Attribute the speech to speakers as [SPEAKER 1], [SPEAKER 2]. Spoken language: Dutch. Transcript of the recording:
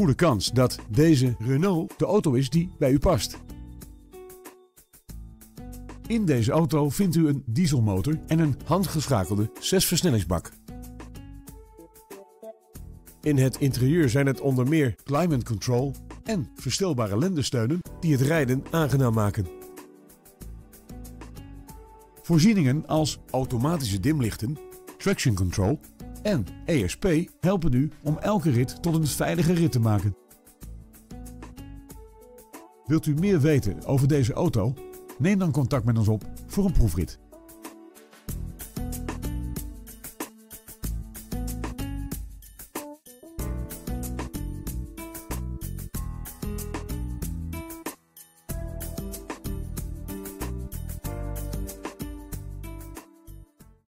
[SPEAKER 1] goede kans dat deze Renault de auto is die bij u past. In deze auto vindt u een dieselmotor en een handgeschakelde 6-versnellingsbak. In het interieur zijn het onder meer climate control en verstelbare lendensteunen die het rijden aangenaam maken. Voorzieningen als automatische dimlichten, traction control en ESP helpen u om elke rit tot een veilige rit te maken. Wilt u meer weten over deze auto? Neem dan contact met ons op voor een proefrit.